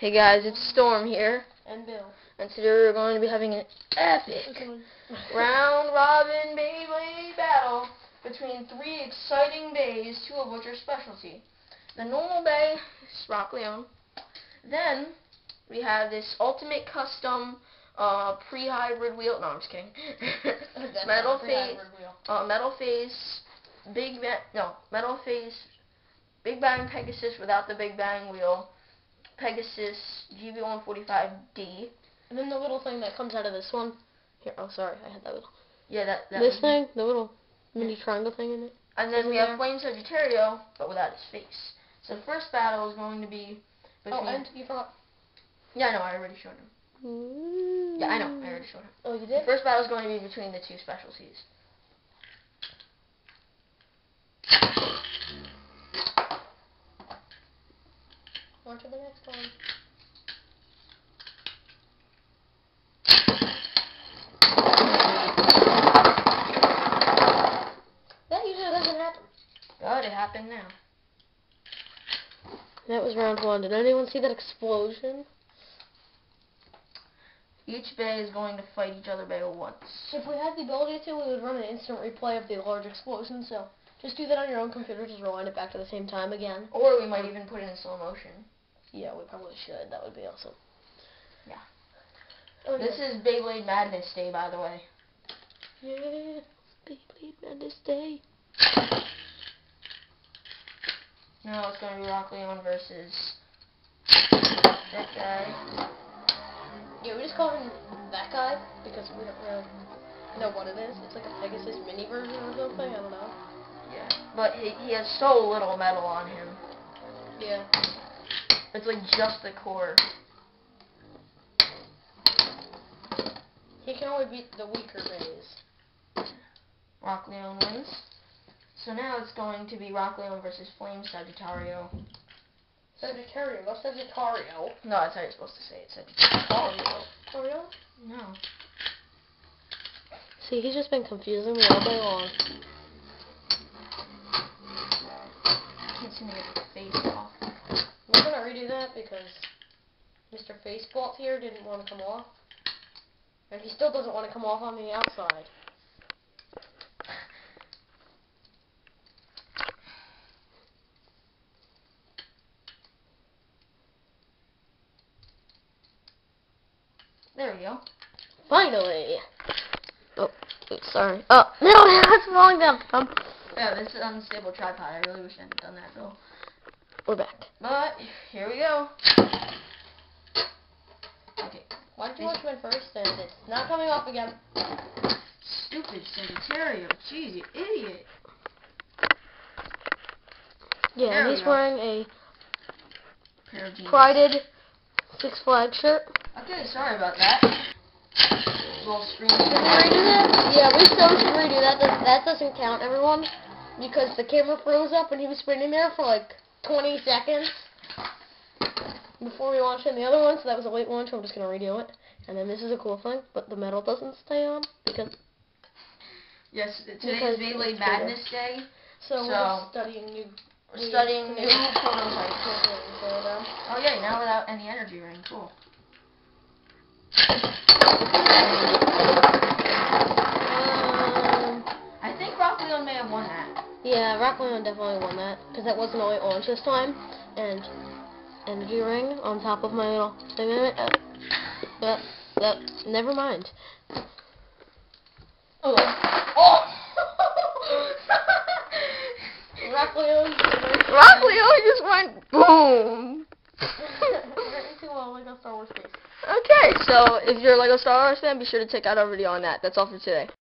Hey guys, it's Storm here, And Bill. and today we're going to be having an epic round robin Beyblade battle between three exciting bays, two of which are specialty. The normal bay is Rock Leone. Then we have this ultimate custom uh, pre-hybrid wheel. No, I'm just kidding. Metal face, uh, metal face, big no metal face, Big Bang Pegasus without the Big Bang wheel. Pegasus GB145D. And then the little thing that comes out of this one. Here, oh sorry, I had that little. Yeah, that. that this thing, the little mini triangle thing in it. And then we have? Flame Sagittario, but without his face. So the first battle is going to be oh, between. Oh, and you forgot. yeah, I know. I already showed him. Yeah, I know. I already showed him. Oh, you did. The did? first battle is going to be between the two specialties. On to the next one. That usually doesn't happen. But it happened now. That was round one. Did anyone see that explosion? Each bay is going to fight each other bay once. If we had the ability to, we would run an instant replay of the large explosion, so just do that on your own computer, just rewind it back to the same time again. Or we might even put it in slow motion. Yeah, we probably should. That would be awesome. Yeah. Oh, This is Beyblade Madness Day, by the way. Yeah, Beyblade Madness Day. No, it's going to be Rock Leone versus that guy. Yeah, we just call him that guy because we don't really know what it is. It's like a Pegasus mini version or something. I don't know. Yeah. But he, he has so little metal on him. Yeah. It's like just the core. He can only beat the weaker bays. Rock Leone wins. So now it's going to be Rock Leone versus Flame Sagittario. Sagittario, not Sagittario. No, that's how you're supposed to say it. Sagittario. Really? No. See, he's just been confusing me all day long. Can't seem to get the face off. Gonna redo that because Mr. Facebolt here didn't want to come off. And he still doesn't want to come off on the outside. There we go. Finally! Oh, sorry. Oh, no, that's falling down. Um, Yeah, this is an unstable tripod. I really wish I hadn't done that, Bill. We're back. But, here we go. Okay. Why did you watch mine first? And it's not coming off again. Stupid Sagittario. Jeez, you idiot. Yeah, There and we he's go. wearing a Pair of jeans. prided Six Flags shirt. Okay, sorry about that. Little screen. Should we redo that? Yeah, we still should redo that. That, that doesn't count, everyone. Because the camera froze up when he was spinning there for like 20 seconds. Before we launched in the other one, so that was a late launch, I'm just going to redo it. And then this is a cool thing, but the metal doesn't stay on. because Yes, today's Because Beyblade it's Madness Day. So, we're studying new... We're studying new prototypes. So, Oh yeah, now without any energy ring. Cool. um, I think Rock Leone may have won that. Yeah, Rock Leone definitely won that because that wasn't only orange this time, and energy ring on top of my little thing in it. Uh, but, but never mind. Oh. Oh. Rock Leone just went boom. right into a Lego Star Wars face. Okay, so if you're a Lego Star Wars fan, be sure to check out our video on that. That's all for today.